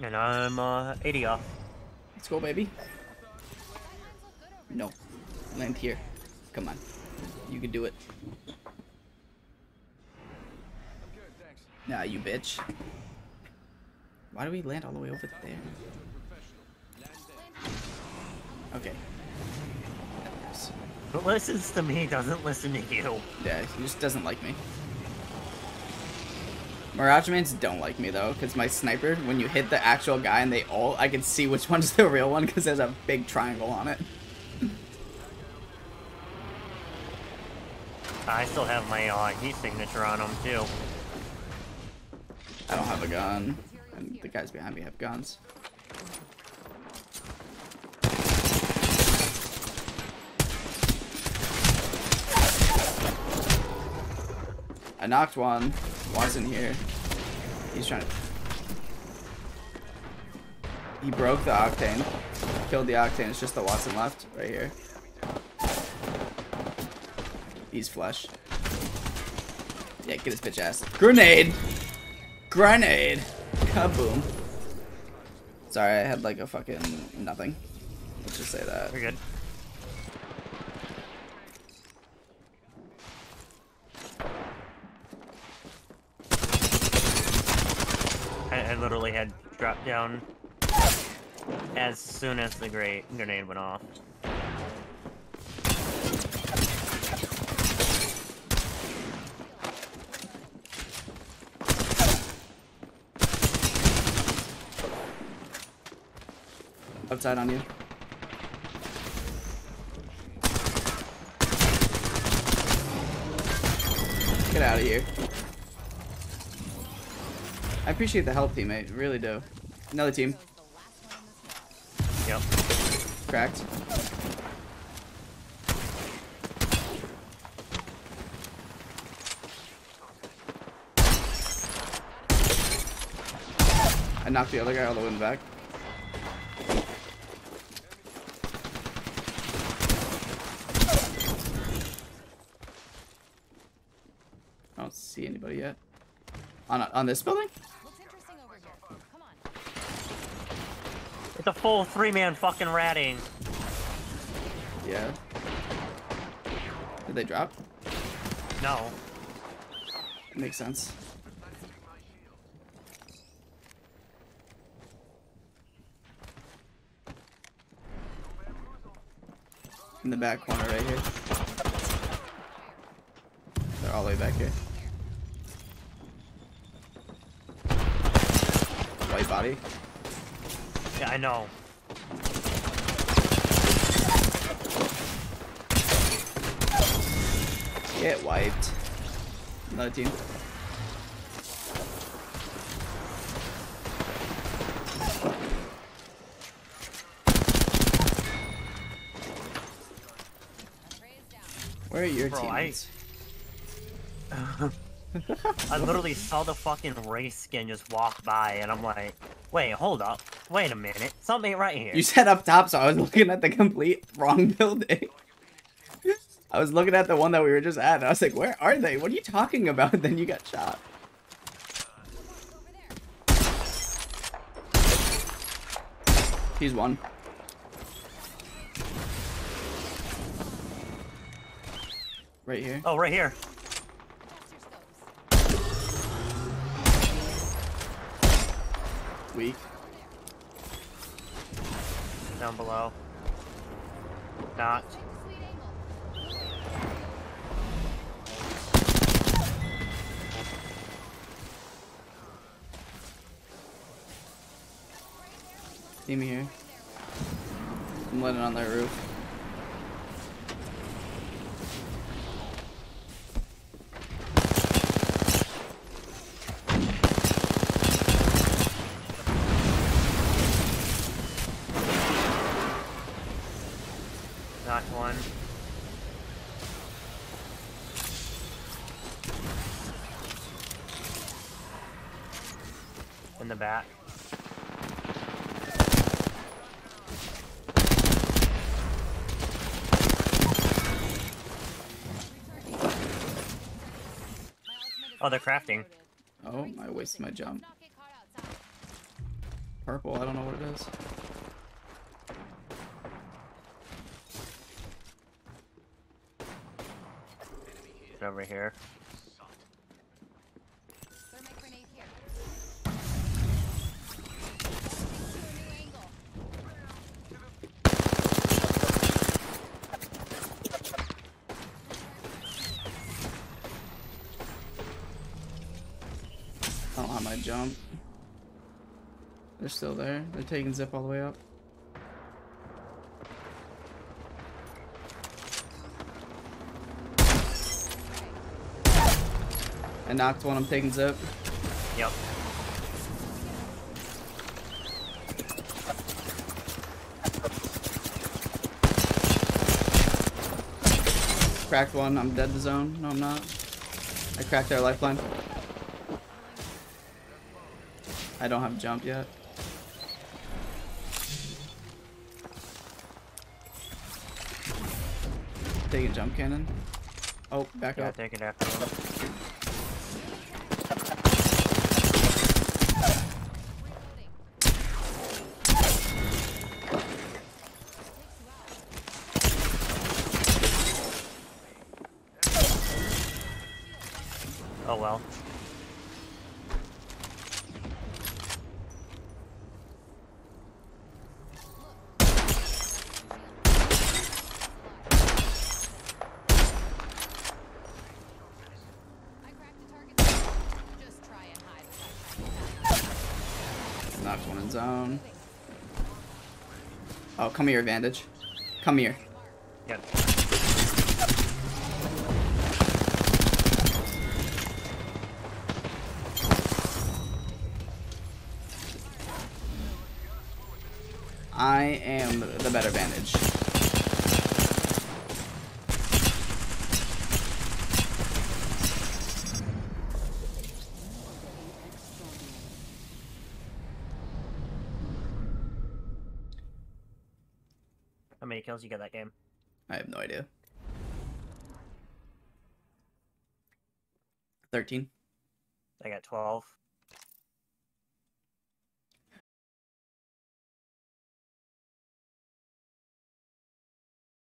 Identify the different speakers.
Speaker 1: And I'm uh, 80 off.
Speaker 2: Let's go, baby. No. Land here. Come on. You can do it. Nah, you bitch. Why do we land all the way over there? Okay.
Speaker 1: Who listens to me doesn't listen to you.
Speaker 2: Yeah, he just doesn't like me. Mirage mains don't like me though, because my sniper, when you hit the actual guy and they ult, I can see which one's the real one because there's a big triangle on it.
Speaker 1: I still have my uh, heat signature on them too.
Speaker 2: I don't have a gun. And the guys behind me have guns. I knocked one. Wasn't here. He's trying to... He broke the Octane. Killed the Octane. It's just the Wattson left. Right here. He's flush. Yeah, get his bitch ass. Grenade! Grenade! Kaboom. Sorry, I had like a fucking nothing. Let's just say that.
Speaker 1: We're good. I had dropped down as soon as the great grenade went off.
Speaker 2: Outside on you. Get out of here. I appreciate the help, teammate. Really do. Another team.
Speaker 1: Yep.
Speaker 2: Cracked. I knocked the other guy all the way in the back. I don't see anybody yet. On on this building?
Speaker 3: Looks interesting over here. Come on.
Speaker 1: A full three-man fucking ratting.
Speaker 2: Yeah. Did they drop?
Speaker 1: No.
Speaker 2: Makes sense. In the back corner right here. They're all the way back here. White body.
Speaker 1: Yeah, I know.
Speaker 2: Get wiped. Another team. Where are your
Speaker 1: Bro, I-
Speaker 2: teammates?
Speaker 1: I literally saw the fucking race skin just walk by, and I'm like, wait, hold up. Wait a minute. Something right here.
Speaker 2: You said up top, so I was looking at the complete wrong building. I was looking at the one that we were just at, and I was like, where are they? What are you talking about? then you got shot. He's one. Right here.
Speaker 1: Oh, right here.
Speaker 2: Weak.
Speaker 1: Down below. Not.
Speaker 2: See me here. I'm landing on that roof.
Speaker 1: Not one. In the back. Oh, they're crafting.
Speaker 2: Oh, I wasted my jump.
Speaker 3: Not get caught outside.
Speaker 2: purple. I don't know what it is.
Speaker 1: Get over here.
Speaker 3: Thermite grenade here. Thanks to a new angle.
Speaker 2: I don't have my jump. They're still there. They're taking zip all the way up. I knocked one. I'm taking zip.
Speaker 1: Yep.
Speaker 2: Cracked one. I'm dead to zone. No, I'm not. I cracked their lifeline. I don't have jump yet. Taking jump cannon. Oh, back
Speaker 1: Yeah,
Speaker 2: up.
Speaker 1: take it after him. Oh well.
Speaker 3: I cracked a target. Just try and hide without trying to
Speaker 2: Knocked one in zone. Oh, come here, Vantage. Come here. I am the better Vantage.
Speaker 1: Kills you get that game?
Speaker 2: I have no idea. 13.
Speaker 1: I got 12.